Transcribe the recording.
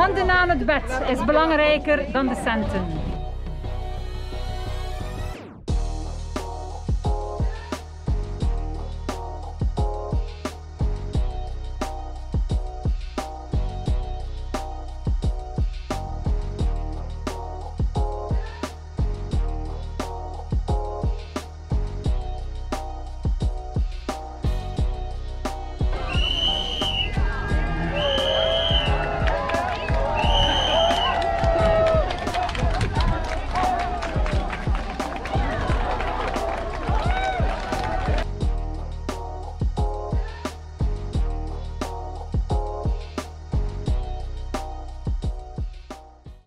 Handen aan het bed is belangrijker dan de centen.